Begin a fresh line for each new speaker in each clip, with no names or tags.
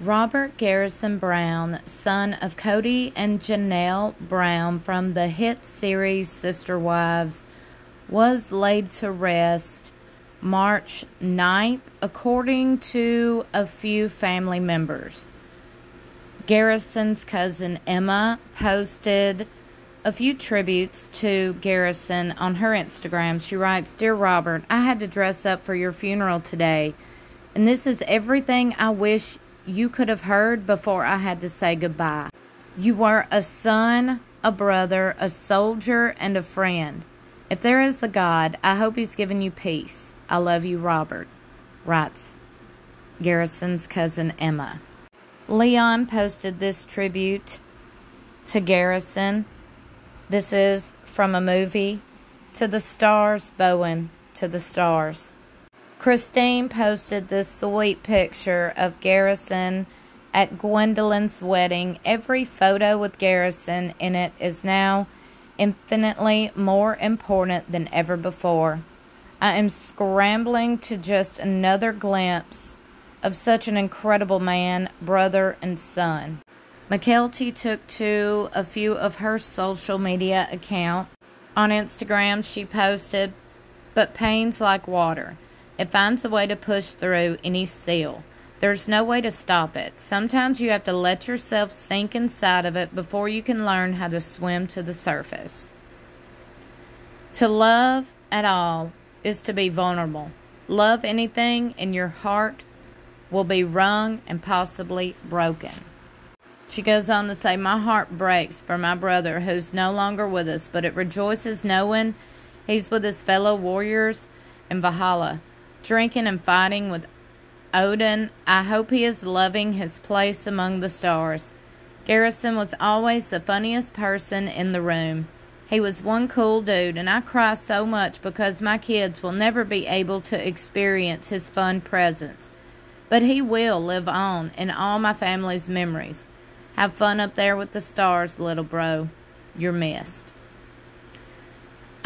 Robert Garrison Brown, son of Kody and Janelle Brown from the hit series Sister Wives, was laid to rest March 9th, according to a few family members. Garrison's cousin Emma posted a few tributes to Garrison on her Instagram. She writes Dear Robert, I had to dress up for your funeral today, and this is everything I wish you could have heard before I had to say goodbye. You were a son, a brother, a soldier, and a friend. If there is a God, I hope He's given you peace. I love you, Robert, writes Garrison's cousin Emma. Leon posted this tribute to Garrison. This is from a movie. To the stars, Bowen, to the stars. Christine posted this sweet picture of Garrison at Gwendlyn's wedding. Every photo with Garrison in it is now infinitely more important than ever before. I am scrambling to just another glimpse of such an incredible man, brother, and son. Mykelti took to a few of her social media accounts. On Instagram, she posted, But pain's like water. It finds a way to push through any seal. There's no way to stop it. Sometimes you have to let yourself sink inside of it before you can learn how to swim to the surface. To love at all is to be vulnerable. Love anything, and your heart will be wrung and possibly broken. She goes on to say, My heart breaks for my brother who's no longer with us, but it rejoices knowing he's with his fellow warriors in Valhalla drinking and fighting with Odin. I hope he is loving his place among the stars. Garrison was always the funniest person in the room. He was one cool dude, and I cry so much because my kids will never be able to experience his fun presence. But he will live on in all my family's memories. Have fun up there with the stars, little bro. You're missed.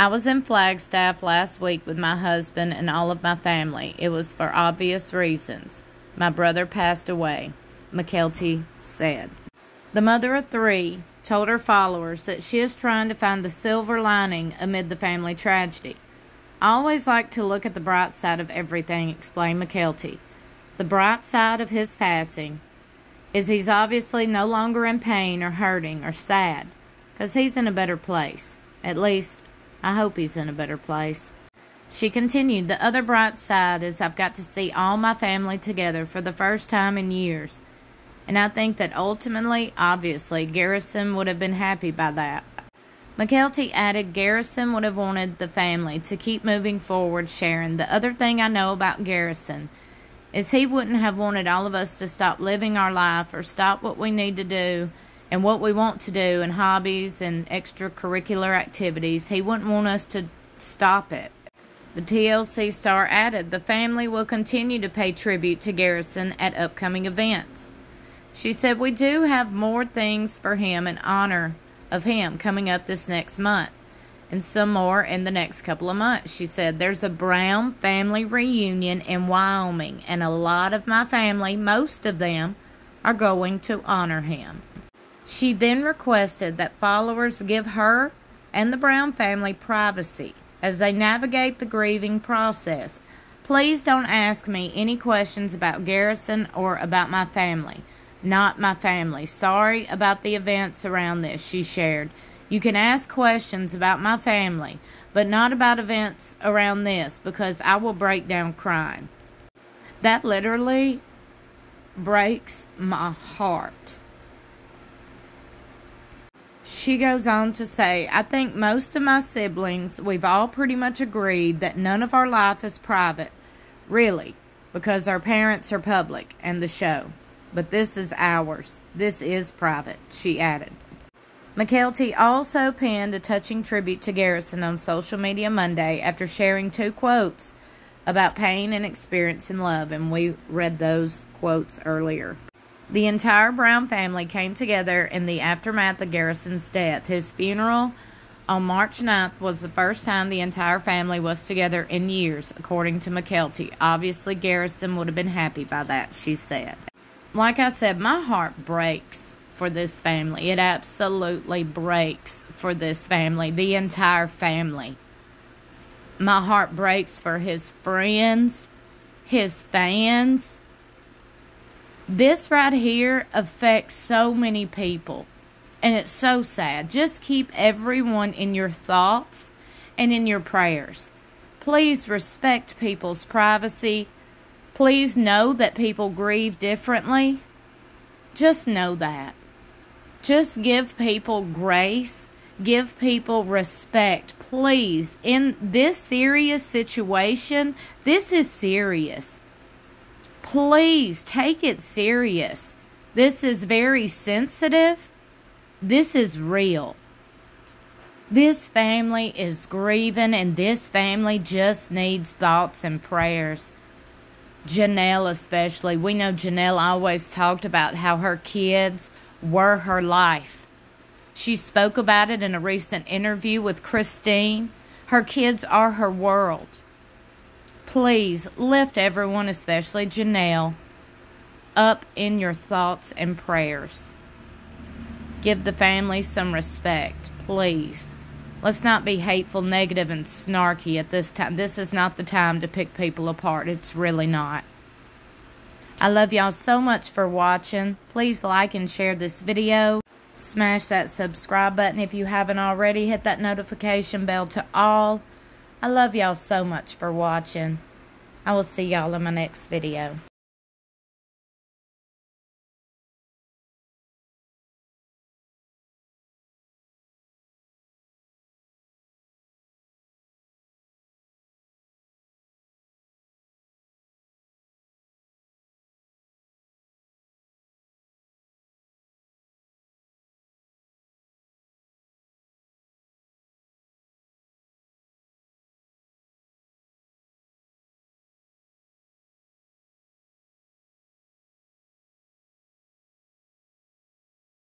I was in Flagstaff last week with my husband and all of my family. It was for obvious reasons. My brother passed away, Mykelti said. The mother of three told her followers that she is trying to find the silver lining amid the family tragedy. I always like to look at the bright side of everything, explained Mykelti. The bright side of his passing is he's obviously no longer in pain or hurting or sad, because he's in a better place. At least, I hope he's in a better place. She continued, The other bright side is I've got to see all my family together for the first time in years. And I think that ultimately, obviously, Garrison would have been happy by that. Mykelti added Garrison would have wanted the family to keep moving forward, Sharon. The other thing I know about Garrison is he wouldn't have wanted all of us to stop living our life or stop what we need to do and what we want to do and hobbies and extracurricular activities. He wouldn't want us to stop it. The TLC star added the family will continue to pay tribute to Garrison at upcoming events. She said, We do have more things for him in honor of him coming up this next month, and some more in the next couple of months. She said, There's a Brown family reunion in Wyoming, and a lot of my family, most of them, are going to honor him. She then requested that followers give her and the Brown family privacy as they navigate the grieving process. Please don't ask me any questions about Garrison or about my family. Not my family. Sorry about the events around this, she shared. You can ask questions about my family, but not about events around this because I will break down crying. That literally breaks my heart. She goes on to say, I think most of my siblings, we've all pretty much agreed that none of our life is private, really, because our parents are public and the show. But this is ours. This is private, she added. Mykelti also penned a touching tribute to Garrison on social media Monday after sharing two quotes about pain and experience in love, and we read those quotes earlier. The entire Brown family came together in the aftermath of Garrison's death. His funeral on March 9th was the first time the entire family was together in years, according to Mykelti. Obviously, Garrison would have been happy by that, she said. like I said, my heart breaks for this family. It absolutely breaks for this family, the entire family. My heart breaks for his friends, his fans. This right here affects so many people. And it's so sad. Just keep everyone in your thoughts and in your prayers. Please respect people's privacy. Please know that people grieve differently. Just know that. Just give people grace. Give people respect. Please, in this serious situation, this is serious. Please take it serious. This is very sensitive this is real. This family is grieving, and this family just needs thoughts and prayers. Janelle, especially. We know Janelle always talked about how her kids were her life. She spoke about it in a recent interview with Christine. Her kids are her world. Please lift everyone, especially Janelle, up in your thoughts and prayers. Give the family some respect, please. Let's not be hateful, negative, and snarky at this time. This is not the time to pick people apart. It's really not. I love y'all so much for watching. Please like and share this video. Smash that subscribe button if you haven't already. Hit that notification bell to all. I love y'all so much for watching. I will see y'all in my next video.